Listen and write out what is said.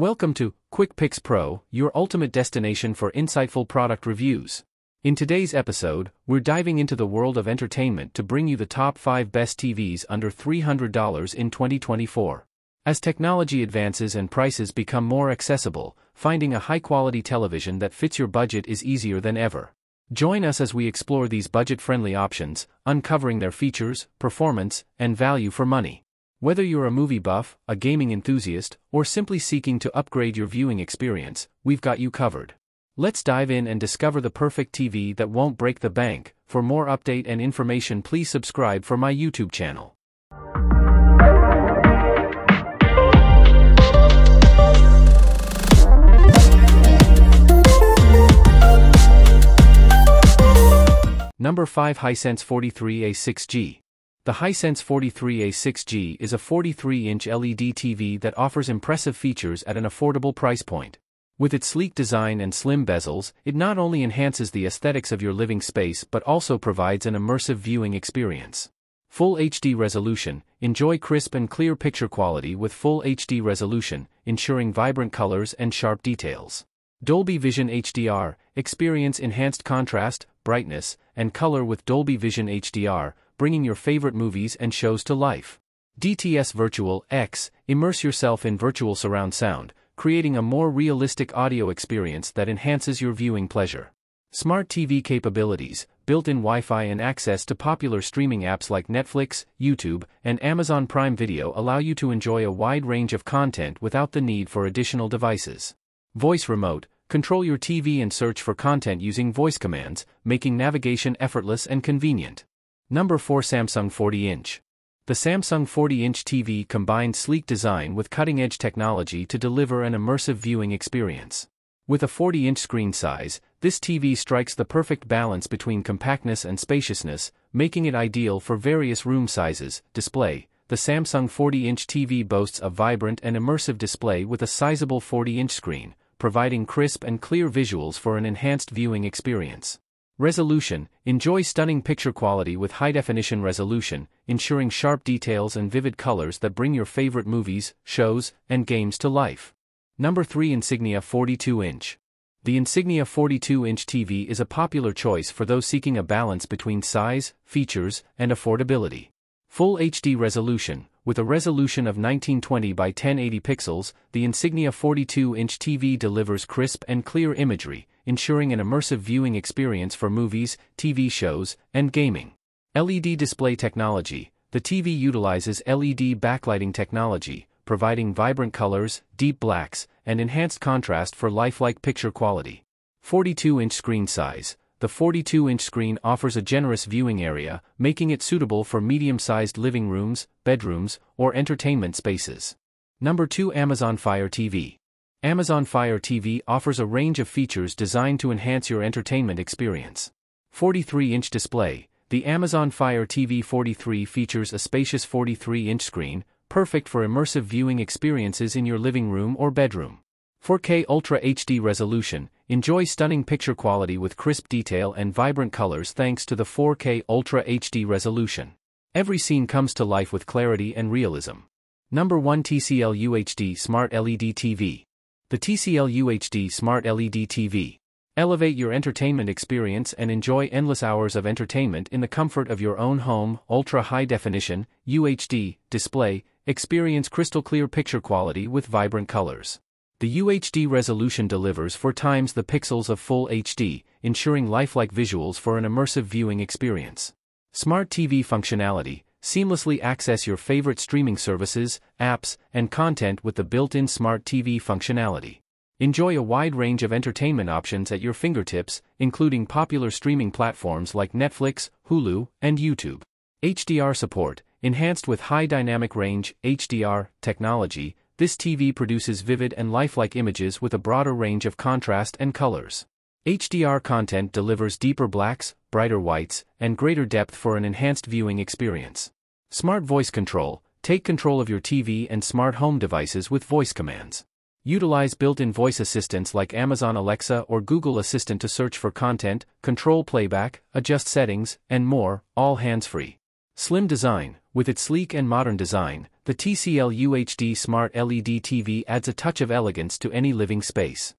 Welcome to Quick Picks Pro, your ultimate destination for insightful product reviews. In today's episode, we're diving into the world of entertainment to bring you the top 5 best TVs under $300 in 2024. As technology advances and prices become more accessible, finding a high quality television that fits your budget is easier than ever. Join us as we explore these budget friendly options, uncovering their features, performance, and value for money. Whether you're a movie buff, a gaming enthusiast, or simply seeking to upgrade your viewing experience, we've got you covered. Let's dive in and discover the perfect TV that won't break the bank. For more update and information, please subscribe for my YouTube channel. Number 5 Hisense 43A6G. The Hisense 43A6G is a 43-inch LED TV that offers impressive features at an affordable price point. With its sleek design and slim bezels, it not only enhances the aesthetics of your living space but also provides an immersive viewing experience. Full HD resolution, enjoy crisp and clear picture quality with full HD resolution, ensuring vibrant colors and sharp details. Dolby Vision HDR, experience enhanced contrast, brightness, and color with Dolby Vision HDR, bringing your favorite movies and shows to life. DTS Virtual X, immerse yourself in virtual surround sound, creating a more realistic audio experience that enhances your viewing pleasure. Smart TV capabilities, built-in Wi-Fi and access to popular streaming apps like Netflix, YouTube, and Amazon Prime Video allow you to enjoy a wide range of content without the need for additional devices. Voice Remote, control your TV and search for content using voice commands, making navigation effortless and convenient. Number 4 Samsung 40-inch. The Samsung 40-inch TV combines sleek design with cutting-edge technology to deliver an immersive viewing experience. With a 40-inch screen size, this TV strikes the perfect balance between compactness and spaciousness, making it ideal for various room sizes. Display The Samsung 40-inch TV boasts a vibrant and immersive display with a sizable 40-inch screen, providing crisp and clear visuals for an enhanced viewing experience. Resolution Enjoy stunning picture quality with high definition resolution, ensuring sharp details and vivid colors that bring your favorite movies, shows, and games to life. Number 3 Insignia 42 inch. The Insignia 42 inch TV is a popular choice for those seeking a balance between size, features, and affordability. Full HD resolution, with a resolution of 1920 by 1080 pixels, the Insignia 42 inch TV delivers crisp and clear imagery ensuring an immersive viewing experience for movies, TV shows, and gaming. LED display technology The TV utilizes LED backlighting technology, providing vibrant colors, deep blacks, and enhanced contrast for lifelike picture quality. 42 inch screen size The 42 inch screen offers a generous viewing area, making it suitable for medium sized living rooms, bedrooms, or entertainment spaces. Number 2 Amazon Fire TV Amazon Fire TV offers a range of features designed to enhance your entertainment experience. 43-inch display, the Amazon Fire TV 43 features a spacious 43-inch screen, perfect for immersive viewing experiences in your living room or bedroom. 4K Ultra HD resolution, enjoy stunning picture quality with crisp detail and vibrant colors thanks to the 4K Ultra HD resolution. Every scene comes to life with clarity and realism. Number 1 TCL UHD Smart LED TV. The TCL UHD Smart LED TV. Elevate your entertainment experience and enjoy endless hours of entertainment in the comfort of your own home. Ultra high definition, UHD, display, experience crystal clear picture quality with vibrant colors. The UHD resolution delivers 4 times the pixels of full HD, ensuring lifelike visuals for an immersive viewing experience. Smart TV functionality, seamlessly access your favorite streaming services, apps, and content with the built-in Smart TV functionality. Enjoy a wide range of entertainment options at your fingertips, including popular streaming platforms like Netflix, Hulu, and YouTube. HDR support, enhanced with high dynamic range HDR technology, this TV produces vivid and lifelike images with a broader range of contrast and colors. HDR content delivers deeper blacks, brighter whites, and greater depth for an enhanced viewing experience. Smart Voice Control Take control of your TV and smart home devices with voice commands. Utilize built-in voice assistants like Amazon Alexa or Google Assistant to search for content, control playback, adjust settings, and more, all hands-free. Slim design, with its sleek and modern design, the TCL UHD Smart LED TV adds a touch of elegance to any living space.